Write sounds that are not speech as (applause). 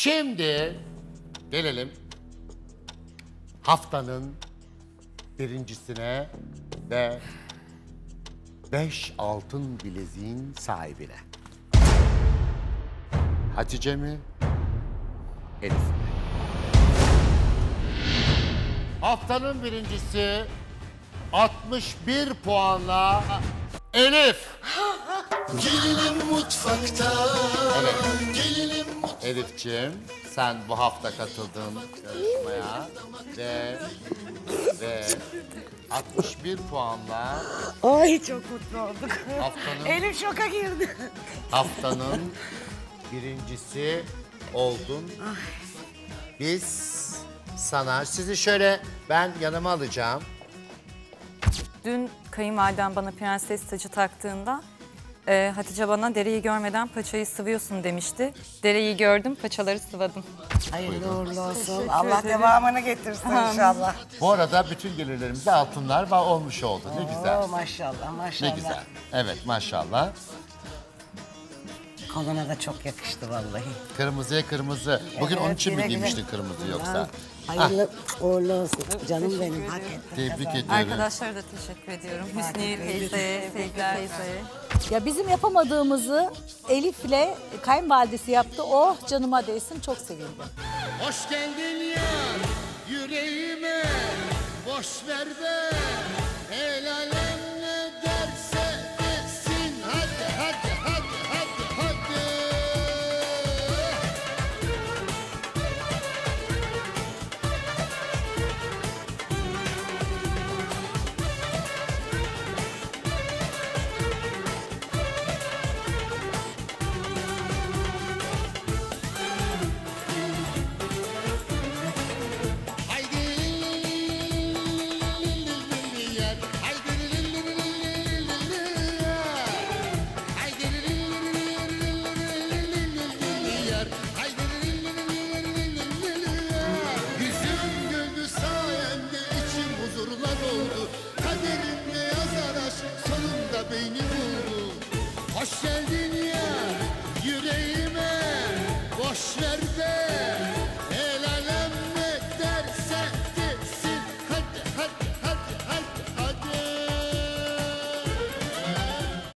Şimdi gelelim haftanın birincisine ve beş altın bileziğin sahibine. Hatice mi? Elif mi? Haftanın birincisi 61 puanla Elif. (laughs) Gelinim mutfakta. Evet. Gelinim Elif'ciğim sen bu hafta katıldın yarışmaya ve ve 61 puanla Ay çok mutlu olduk. haftanın Elim şoka girdi. haftanın birincisi oldun. Biz sana sizi şöyle ben yanıma alacağım. Dün kayınvaliden bana prenses tacı taktığında e, Hatice bana dereyi görmeden paçayı sıvıyorsun demişti. Dereyi gördüm, paçaları sıvadım. Hayırlı uğurlu olsun. Allah devamını getirsin inşallah. Bu arada bütün gelirlerimizde altınlar var olmuş oldu. Ne güzel. Oo, maşallah maşallah. Ne güzel. Evet maşallah. Koluna da çok yakıştı vallahi. Kırmızıya kırmızı. Bugün onun Evet, için mi güle güle. giymiştin kırmızı yoksa? Hayırlı uğurlu olsun. Canım benim hak ettin. Tebrik ediyorum. Arkadaşlara da teşekkür ediyorum. Hüsniye teyzeye, sevgiler teyzeye. Ya bizim yapamadığımızı Elif'le kayınvalidesi yaptı. Oh canıma değsin çok sevindim. Hoş geldin ya yüreğime Boş ver de Hoş geldin ya yüreğime Boş ver de